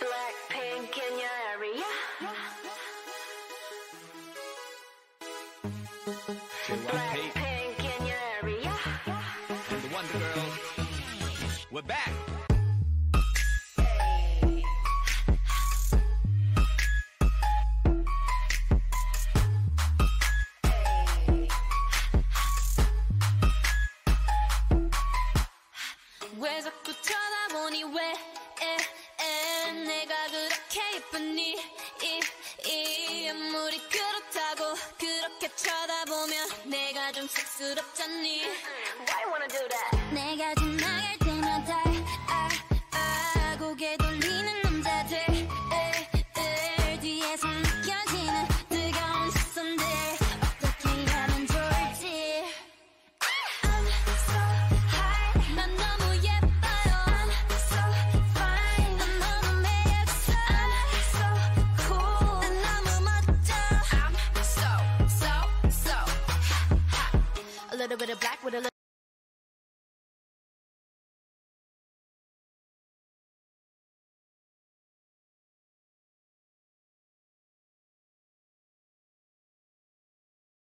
Blackpink in your area. Blackpink in your area. The Wonder Girls. We're back. 왜 자꾸 그렇게 예쁘니? 이, 이 아무리 그렇다고 그렇게 쳐다보면 내가 좀 쑥스럽잖니 little bit of black with a little